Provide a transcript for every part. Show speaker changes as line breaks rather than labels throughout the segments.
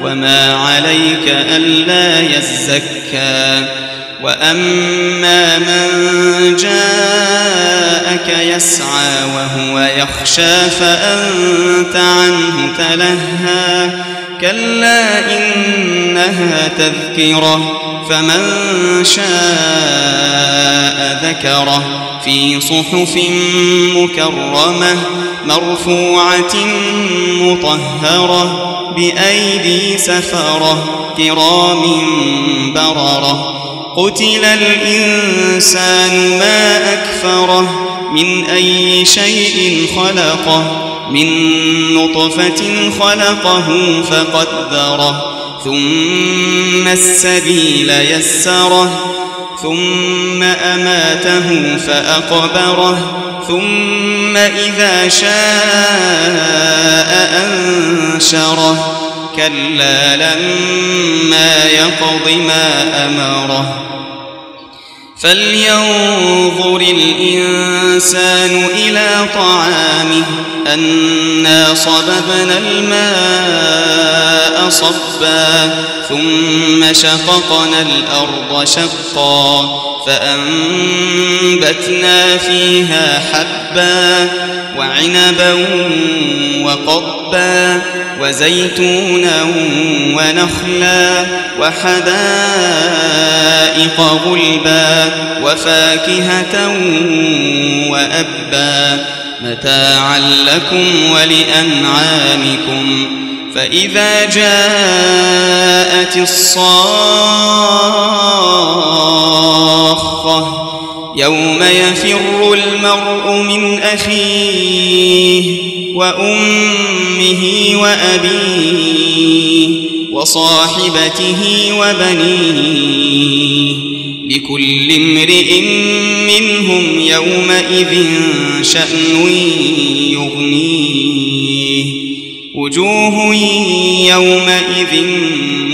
وما عليك ألا يزكى وأما من جاءك يسعى وهو يخشى فأنت عنه تلهى كلا إنها تذكرة فمن شاء ذكره في صحف مكرمة مرفوعة مطهرة بأيدي سفرة كرام بررة. قتل الإنسان ما أكفره من أي شيء خلقه من نطفة خلقه فقدره. ثم السبيل يسره ثم أماته فأقبره. ثم إذا شاء أنشره. كلا لما يقض ما أمره. فلينظر الإنسان إلى طعامه. أنا صببنا الماء صبا ثم شققنا الأرض شقا فأنبتنا فيها حبا وعنبا وقبا وزيتونا ونخلا وحدائق غلبا وفاكهة وأبا متاعا لكم ولأنعامكم فإذا جاءت الصاخة يوم يفر المرء من أخيه وأمه وأبيه وصاحبته وبنيه لكل امرئ منهم يومئذ شأن يغنيه. وجوه يومئذ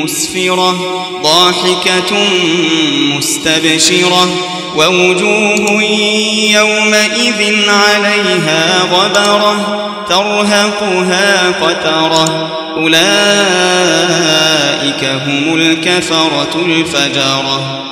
مسفرة ضاحكة مستبشرة. ووجوه يومئذ عليها غبرة ترهقها قترة. أولئك هم الكفرة الفجرة.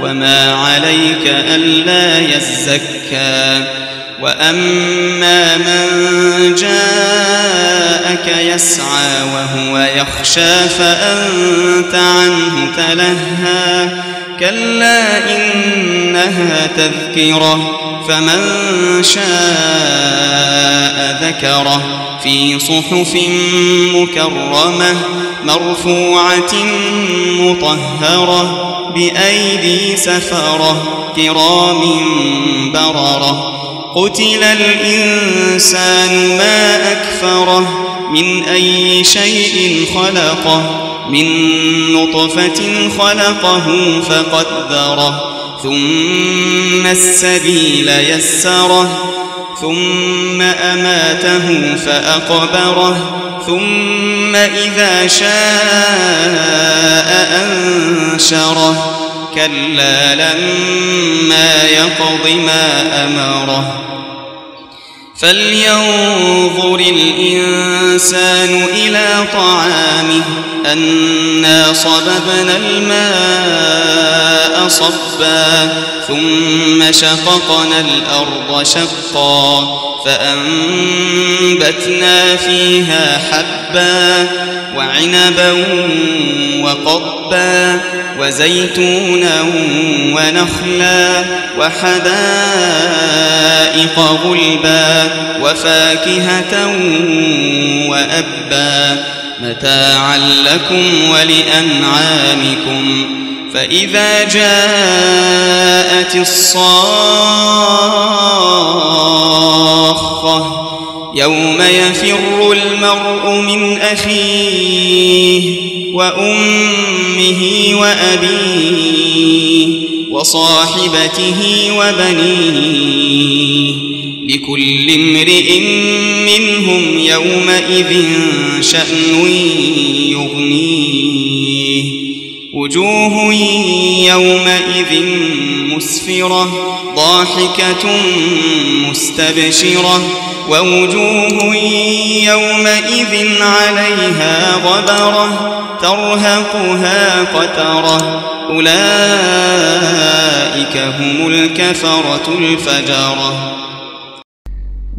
وما عليك ألا يزكى وأما من جاءك يسعى وهو يخشى فأنت عنه تلهى كلا إنها تذكرة فمن شاء ذكره. في صحف مكرمة مرفوعة مطهرة بأيدي سفرة كرام بررة. قتل الإنسان ما أكفره من أي شيء خلقه. من نطفة خلقه فقدره ثم السبيل يسره ثم أماته فأقبره ثم إذا شاء أنشره. كلا لما يقض ما أمره. فلينظر الإنسان إلى طعامه. أنا صببنا الماء صبا ثم شققنا الأرض شقا فأنبتنا فيها حبا وعنبا وقبا وزيتونا ونخلا وحدائق غلبا وفاكهة وأبا. متاعا لكم ولأنعامكم. فإذا جاءت الصاخة يوم يفر المرء من أخيه وأمه وأبيه وصاحبته وبنيه. لكل امرئ منهم يومئذ شأن يغنيه. وجوه يومئذ مسفرة ضاحكة مستبشرة. ووجوه يومئذ عليها غبرة ترهقها قترة. أولئك هم الكفرة الفجرة.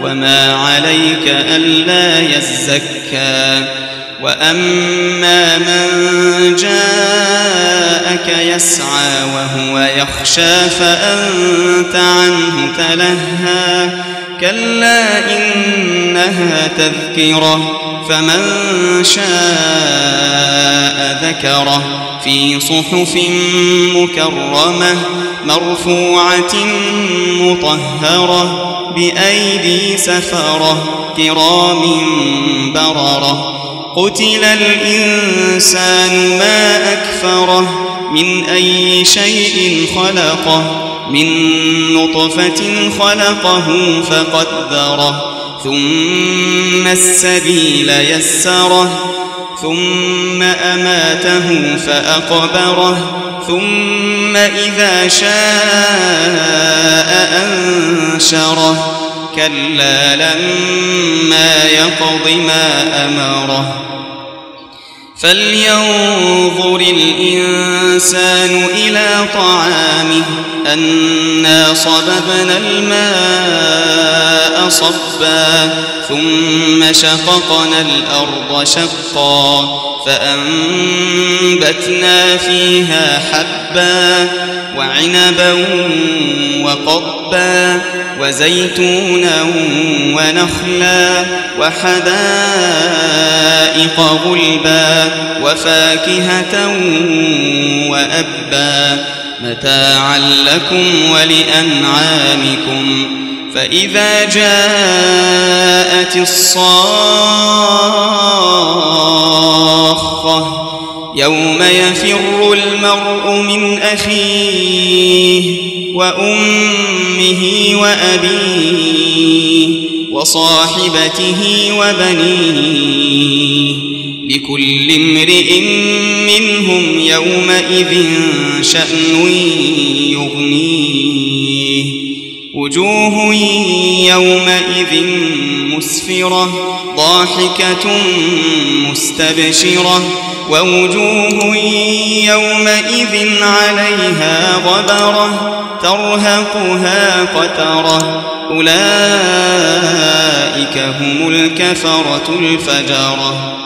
وما عليك ألا يزكى وأما من جاءك يسعى وهو يخشى فأنت عنه تلهى كلا إنها تذكرة فمن شاء ذكره في صحف مكرمة مرفوعة مطهرة بأيدي سفرة كرام بررة. قتل الإنسان ما أكفره من أي شيء خلقه من نطفة خلقه فقدره. ثم السبيل يسره ثم أماته فأقبره ثم إذا شاء أنشره. كلا لما يقض ما أمره. فلينظر الإنسان إلى طعامه. أنا صببنا الماء صبا ثم شققنا الأرض شقا فأنبتنا فيها حبا وعنبا وقبا وزيتونا ونخلا وحدائق غلبا وفاكهة وأبا متاعا لكم ولأنعامكم فإذا جاءت الصاخة يوم يفر المرء من أخيه وأمه وأبيه وصاحبته وبنيه لكل امرئ منهم يومئذ شأن يغنيه. وجوه يومئذ مسفرة ضاحكة مستبشرة. ووجوه يومئذ عليها غبرة ترهقها قترة. أولئك هم الكفرة الفجرة.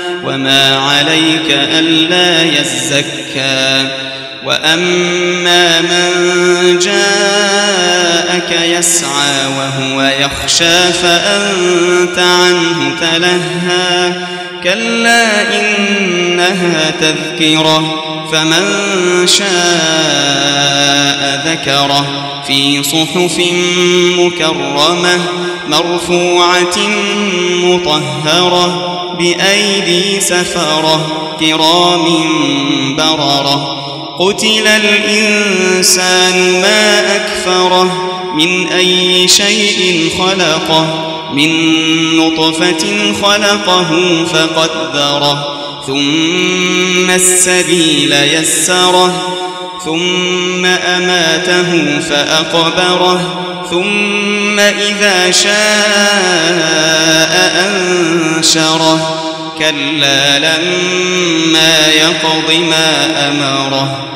وما عليك ألا يزكى وأما من جاءك يسعى وهو يخشى فأنت عنه تلهى كلا إنها تذكرة فمن شاء ذكره في صحف مكرمة مرفوعة مطهرة بأيدي سفرة كرام بررة. قتل الإنسان ما أكفره من أي شيء خلقه من نطفة خلقه فقدره. ثم السبيل يسره ثم أماته فأقبره. ثم إذا شاء أنشره. كلا لما يقض ما أمره.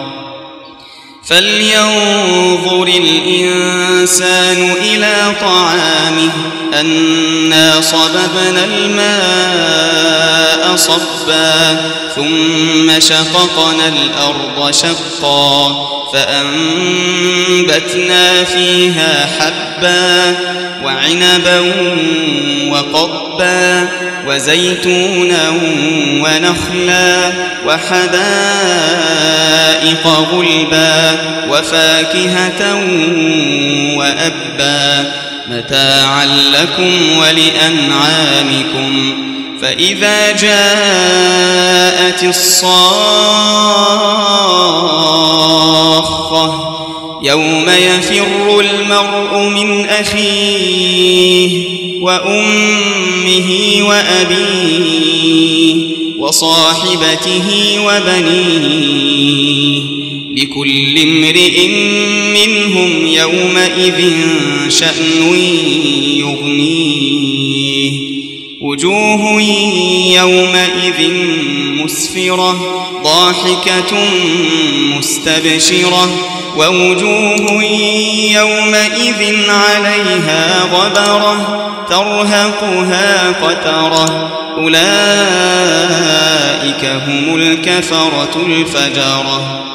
فلينظر الإنسان إلى طعامه. أنا صببنا الماء صبا ثم شققنا الأرض شقا فأنبتنا فيها حبا وعنبا وقبا وزيتونا ونخلا وحدائق غلبا وفاكهة وأبا. متاعا لكم ولأنعامكم فإذا جاءت الصاخة يوم يفر المرء من أخيه وأمه وأبيه وصاحبته وبنيه لكل امرئ منهم يومئذ شأن يغنيه. وجوه يومئذ مسفرة ضاحكة مستبشرة. ووجوه يومئذ عليها غبرة ترهقها قترة. أولئك هم الكفرة الفجرة.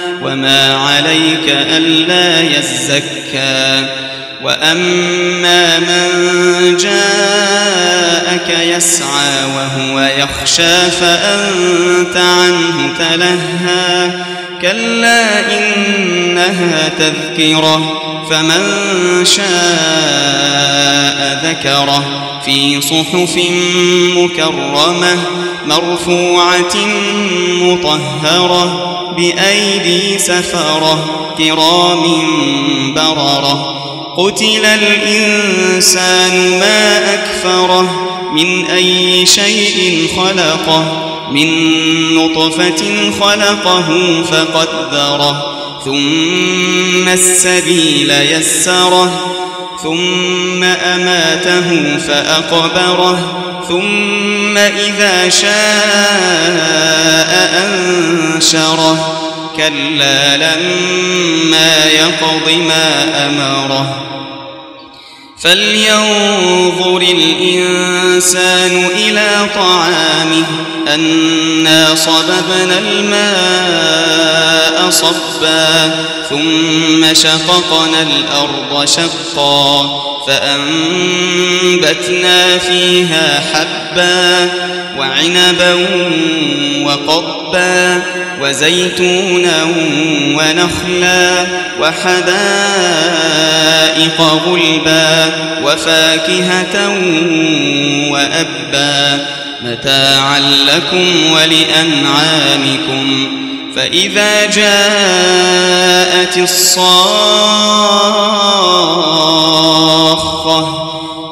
وما عليك ألا يزكى وأما من جاءك يسعى وهو يخشى فأنت عنه تلهى كلا إنها تذكرة فمن شاء ذكره في صحف مكرمة مرفوعة مطهرة بأيدي سفرة كرام بررة قتل الإنسان ما أكفره من أي شيء خلقه من نطفة خلقه فقدره ثم السبيل يسره ثم أماته فأقبره ثم إذا شاء أنشره. كلا لما يقض ما أمره. فلينظر الإنسان إلى طعامه. أنا صببنا الماء صبا ثم شققنا الأرض شقا فأنبتنا فيها حبا وعنبا وقبا وزيتونا ونخلا وحدائق غلبا وفاكهة وأبا. متاعا لكم ولأنعامكم فإذا جاءت الصاخة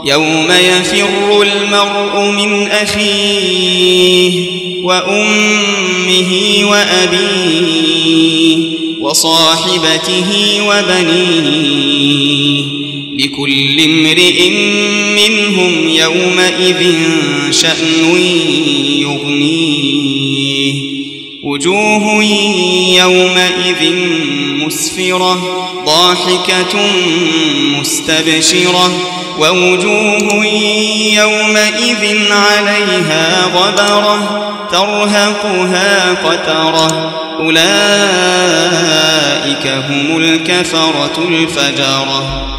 يوم يفر المرء من أخيه وأمه وأبيه وصاحبته وبنيه لكل امرئ منهم يومئذ شأن يغنيه. وجوه يومئذ مسفرة ضاحكة مستبشرة. ووجوه يومئذ عليها غبرة ترهقها قترة. أولئك هم الكفرة الفجرة.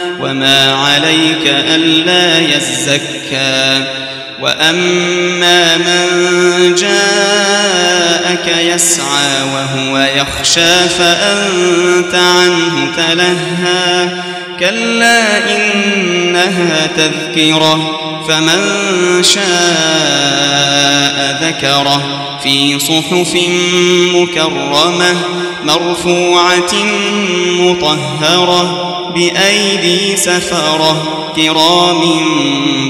وما عليك ألا يزكى وأما من جاءك يسعى وهو يخشى فأنت عنه تلهى كلا إنها تذكرة فمن شاء ذكره في صحف مكرمة مرفوعة مطهرة بأيدي سفرة كرام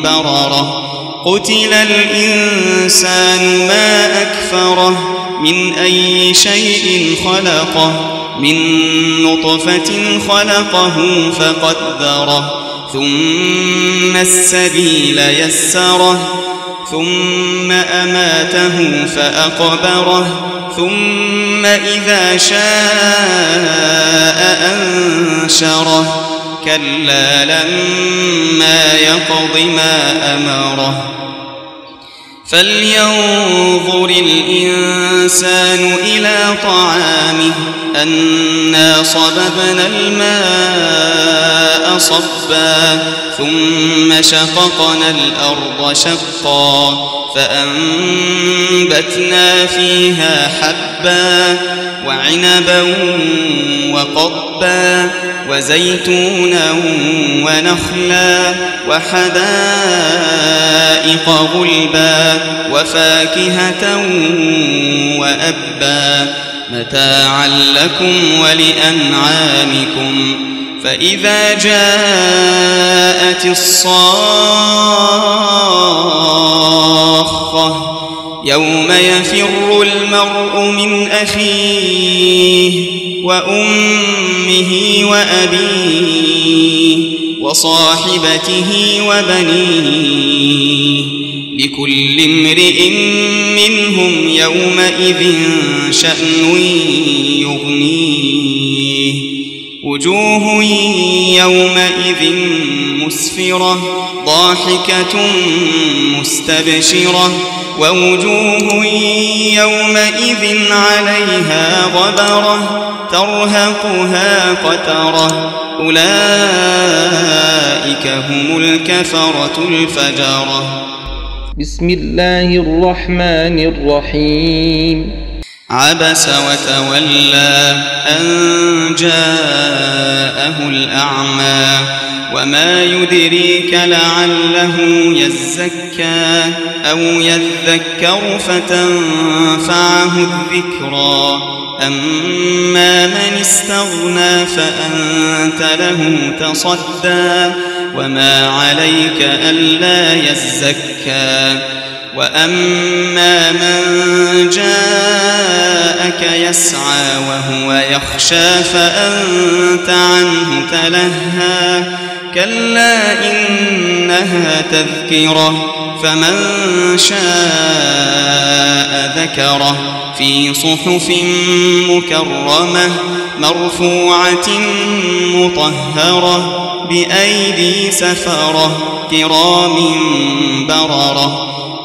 بررة. قتل الإنسان ما أكفره من أي شيء خلقه من نطفة خلقه فقدره. ثم السبيل يسره ثم أماته فأقبره ثم إذا شاء أنشره. كلا لما يقض ما أمره. فلينظر الإنسان إلى طعامه أنا صببنا الماء صبا ثم شققنا الأرض شقا فأنبتنا فيها حبا وعنبا وقضبا وزيتونا ونخلا وحدائق غلبا وفاكهة وأبا متاعا لكم ولأنعامكم فإذا جاءت الصاخة يوم يفر المرء من أخيه وأمه وأبيه وصاحبته وبنيه لكل امرئ منهم يومئذ شأن يغنيه وجوه يومئذ مسفرة ضاحكة مستبشرة ووجوه يومئذ عليها غبرة ترهقها قترة. أولئك هم الكفرة الفجرة.
بسم الله الرحمن الرحيم.
عبس وتولى أن جاءه الأعمى وما يدريك لعله يزكى أو يذكر فتنفعه الذكرى أما من استغنى فأنت له تصدى وما عليك ألا يزكى وأما من جاءك يسعى وهو يخشى فأنت عنه تلهى كلا إنها تذكرة فمن شاء ذكره في صحف مكرمة مرفوعة مطهرة بأيدي سفرة كرام بررة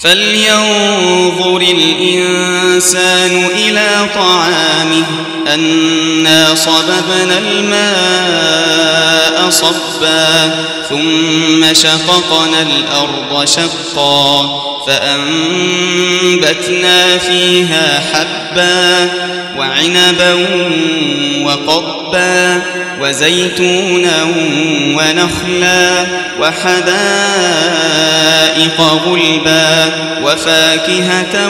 فلينظر الإنسان إلى طعامه. أنا صببنا الماء صبا ثم شققنا الأرض شقا فأنبتنا فيها حبا وعنبا وقبا وزيتونا ونخلا وحدائق غلبا وفاكهة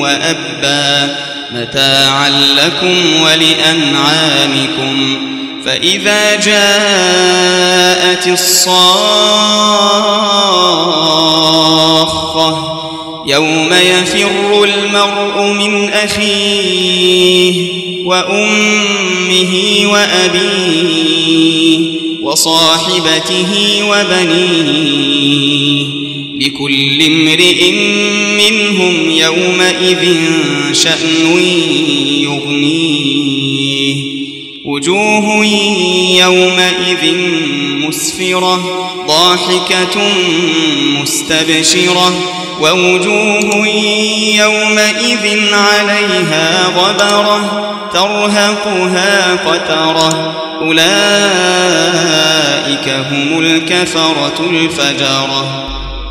وأبا متاعا لكم ولأنعامكم فإذا جاءت الصاخة يوم يفر المرء من أخيه وأمه وأبيه وصاحبته وبنيه لكل امرئ منهم يومئذ شأن يغنيه. وجوه يومئذ مسفرة ضاحكة مستبشرة. ووجوه يومئذ عليها غبرة ترهقها قترة. أولئك هم الكفرة الفجرة.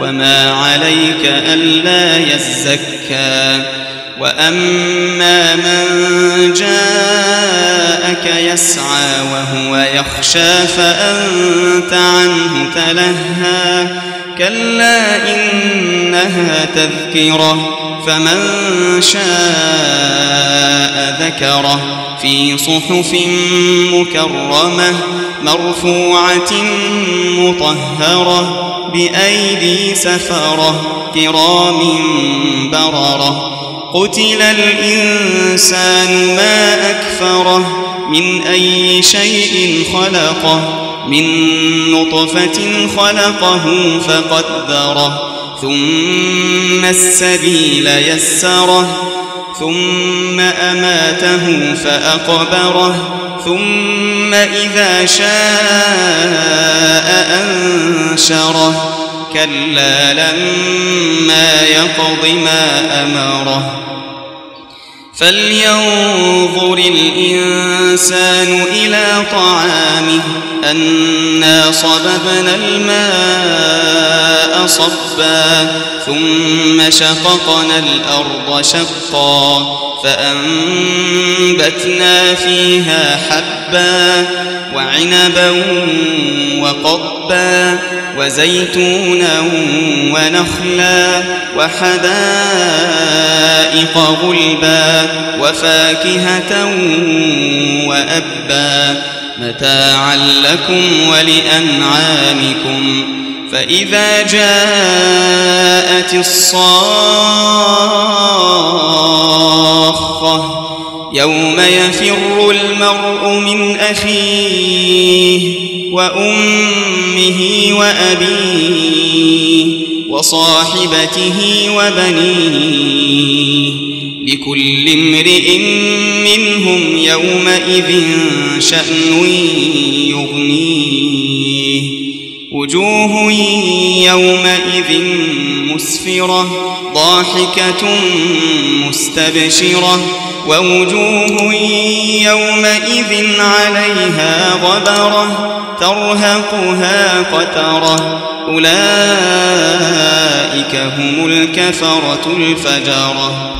وما عليك ألا يزكى وأما من جاءك يسعى وهو يخشى فأنت عنه تلهى كلا إنها تذكرة فمن شاء ذكره في صحف مكرمة مرفوعة مطهرة بأيدي سفرة كرام بررة. قتل الإنسان ما أكفره من أي شيء خلقه من نطفة خلقه فقدره. ثم السبيل يسره ثم أماته فأقبره. ثم إذا شاء أنشره. كلا لما يقض ما أمره. فلينظر الإنسان إلى طعامه. أنا صببنا الماء صبا ثم شققنا الأرض شقا فأنبتنا فيها حبا وعنبا وقبا وزيتونا ونخلا وحدائق غلبا وفاكهة وأبا. متاعا لكم ولأنعامكم فإذا جاءت الصاخة يوم يفر المرء من أخيه وأمه وأبيه وصاحبته وبنيه لكل امرئ منهم يومئذ شأن يغنيه. وجوه يومئذ مسفرة ضاحكة مستبشرة. ووجوه يومئذ عليها غبرة ترهقها قترة. أولئك هم الكفرة الفجرة.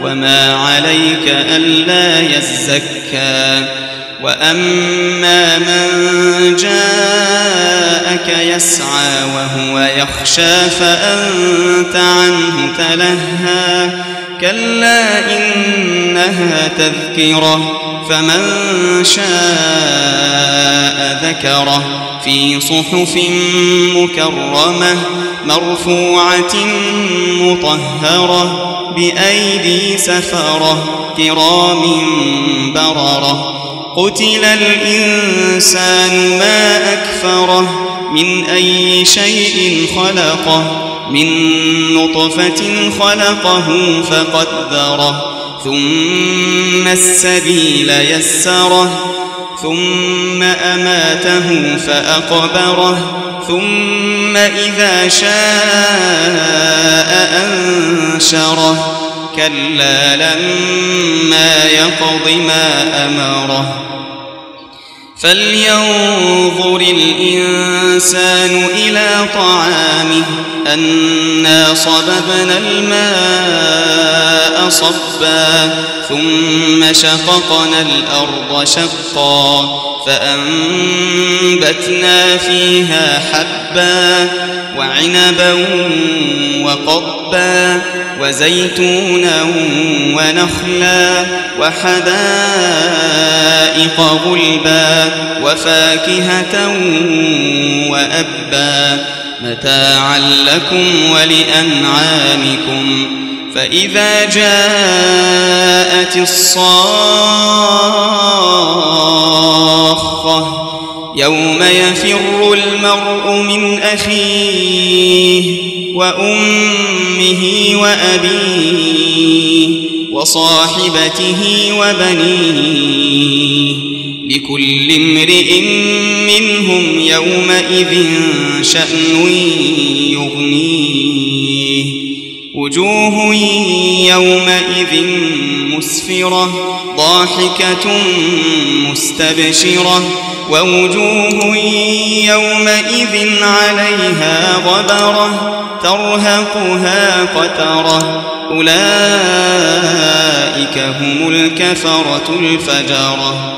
وما عليك ألا يزكى وأما من جاءك يسعى وهو يخشى فأنت عنه تلهى كلا إنها تذكرة فمن شاء ذكره في صحف مكرمة مرفوعة مطهرة بأيدي سفرة كرام بررة. قتل الإنسان ما أكفره من أي شيء خلقه من نطفة خلقه فقدره. ثم السبيل يسره ثم أماته فأقبره. ثم إذا شاء أنشره. كلا لما يقض ما أمره. فلينظر الإنسان إلى طعامه. أنا صببنا الماء صبا ثم شققنا الأرض شقا فأنبتنا فيها حبا وعنبا وقبا وزيتونا ونخلا وحدائق غلبا وفاكهة وأبا. متاعا لكم ولأنعامكم فإذا جاءت الصاخة يوم يفر المرء من أخيه وأمه وأبيه وصاحبته وبنيه لكل امرئ منهم يومئذ شأن يغنيه. وجوه يومئذ مسفرة ضاحكة مستبشرة. ووجوه يومئذ عليها غبرة ترهقها قترة. أولئك هم الكفرة الفجرة.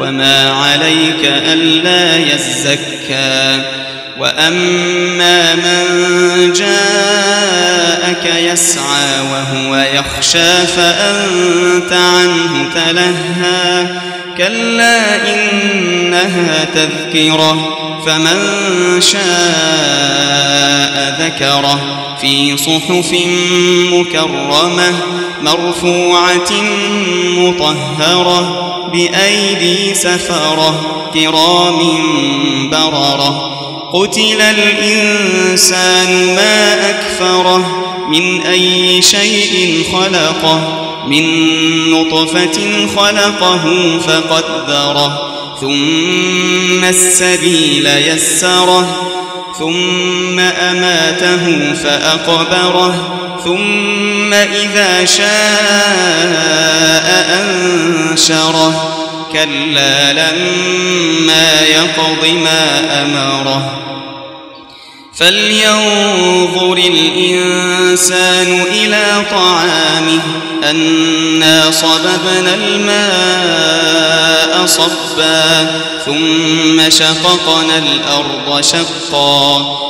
وما عليك ألا يزكى وأما من جاءك يسعى وهو يخشى فأنت عنه تلهى كلا إنها تذكرة فمن شاء ذكره في صحف مكرمة مرفوعة مطهرة بأيدي سفرة كرام بررة. قتل الإنسان ما أكفره من أي شيء خلقه من نطفة خلقه فقدره. ثم السبيل يسره ثم أماته فأقبره. ثم إذا شاء أنشره. كلا لما يقض ما أمره. فلينظر الإنسان إلى طعامه. أنا صببنا الماء صبا ثم شققنا الأرض شقا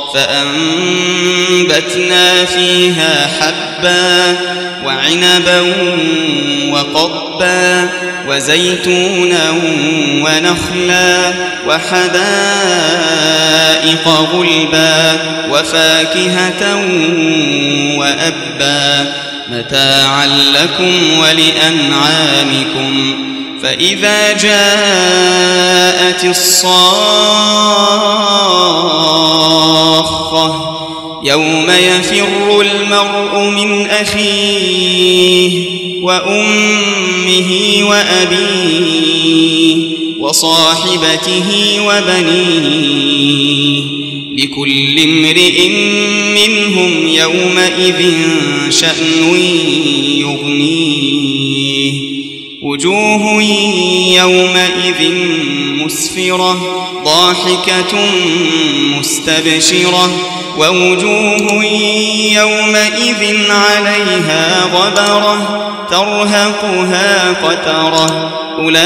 فأنبتنا فيها حبا وعنبا وقبا وزيتونا ونخلا وحدائق غلبا وفاكهة وأبا متاعا لكم ولأنعامكم فإذا جاءت الصاخة يوم يفر المرء من أخيه وأمه وأبيه وصاحبته وبنيه لكل امرئ منهم يومئذ شأن يغنيه. وجوه يومئذ مسفرة ضاحكة مستبشرة. ووجوه يومئذ عليها غبرة ترهقها قترة. أولئك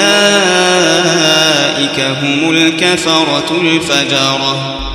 هم الكفرة الفجرة.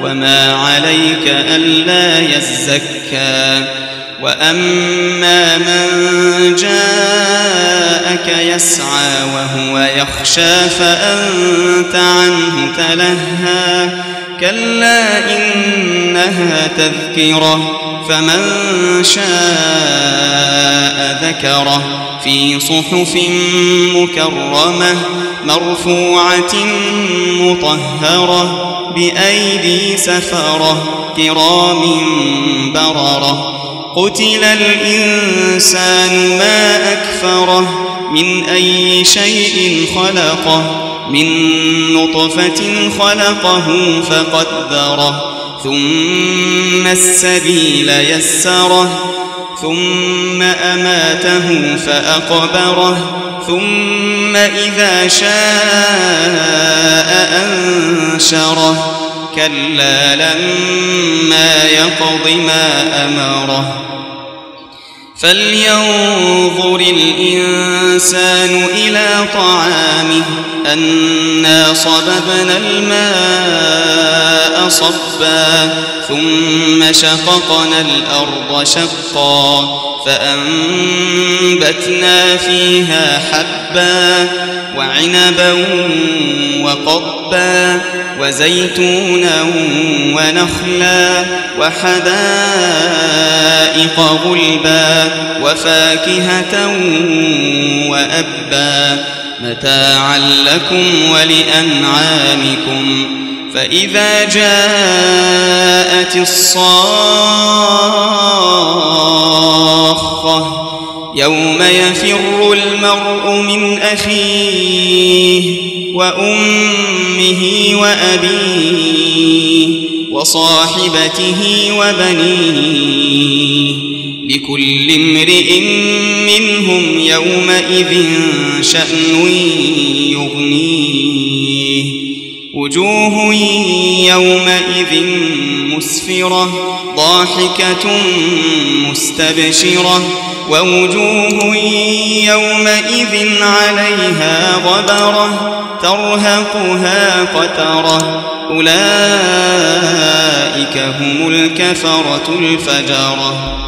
وما عليك ألا يزكى وأما من جاءك يسعى وهو يخشى فأنت عنه تلهى كلا إنها تذكرة فمن شاء ذكره في صحف مكرمة مرفوعة مطهرة بأيدي سفرة كرام بررة. قتل الإنسان ما أكفره من أي شيء خلقه من نطفة خلقه فقدره. ثم السبيل يسره ثم أماته فأقبره. ثم إذا شاء أنشره. كلا لما يقض ما أمره. فلينظر الإنسان إلى طعامه. أنا صببنا الماء صبا ثم شققنا الأرض شقا فأنبتنا فيها حبا وعنبا وقضبا وزيتونا ونخلا وحدائق غلبا وفاكهة وأبا متاعا لكم ولأنعامكم فإذا جاءت الصاخة يوم يفر المرء من أخيه وأمه وأبيه وصاحبته وبنيه لكل امرئ منهم يومئذ شأن يغنيه. وجوه يومئذ مسفرة ضاحكة مستبشرة. ووجوه يومئذ عليها غبرة ترهقها قترة. أولئك هم الكفرة الفجرة.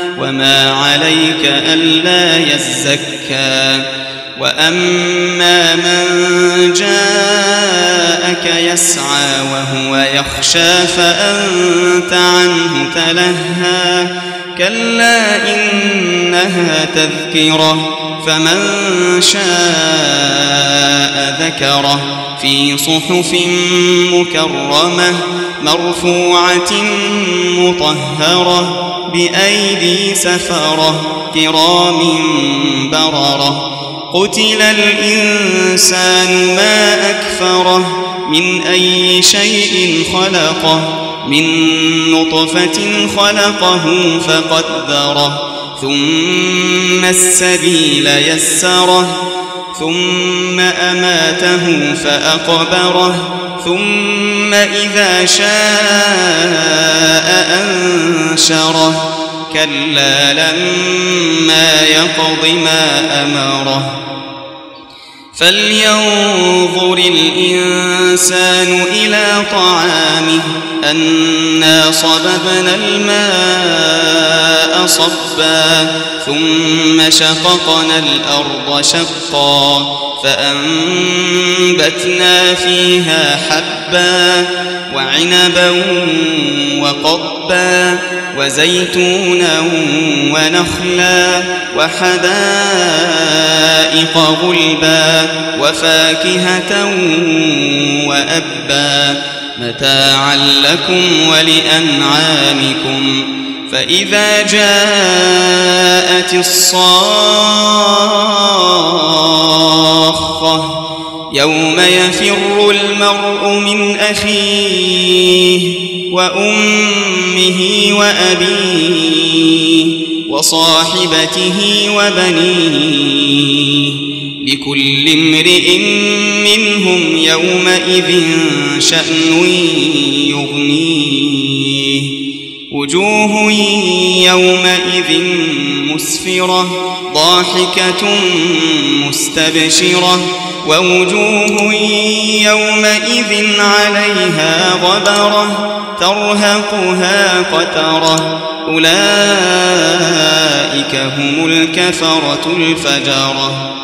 وما عليك ألا يزكى وأما من جاءك يسعى وهو يخشى فأنت عنه تلهى كلا إنها تذكرة فمن شاء ذكره في صحف مكرمة مرفوعة مطهرة بأيدي سفرة كرام بررة. قتل الإنسان ما أكفره من أي شيء خلقه من نطفة خلقه فقدره. ثم السبيل يسره ثم أماته فأقبره. ثم إذا شاء أنشره. كلا لما يقض ما أمره. فلينظر الإنسان إلى طعامه. أنا صببنا الماء صبا ثم شققنا الأرض شقا فأنبتنا فيها حبا وعنبا وقضبا وزيتونا ونخلا وحدائق غلبا وفاكهة وأبا. متاعا لكم ولأنعامكم فإذا جاءت الصاخة يوم يفر المرء من أخيه وأمه وأبيه وصاحبته وبنيه لكل امرئ منهم يومئذ شأن يغنيه. وجوه يومئذ مسفرة ضاحكة مستبشرة. ووجوه يومئذ عليها غبرة ترهقها قترة. أولئك هم الكفرة الفجرة.